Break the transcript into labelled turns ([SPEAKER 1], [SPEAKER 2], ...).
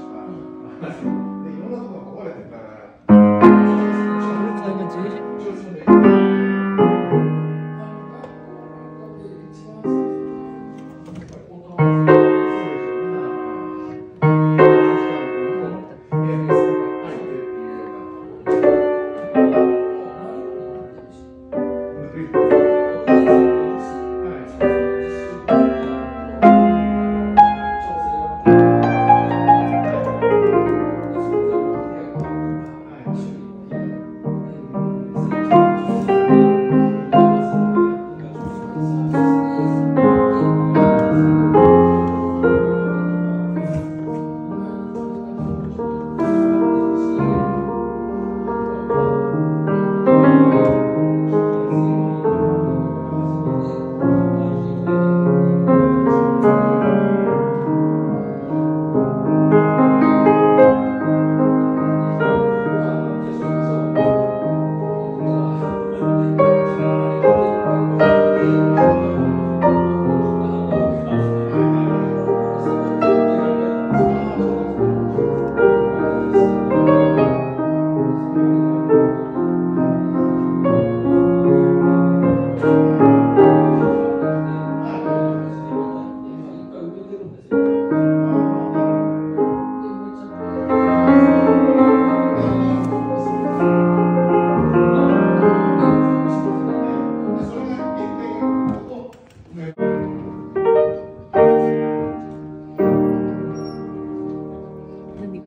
[SPEAKER 1] した、でいろんなところが壊れてたら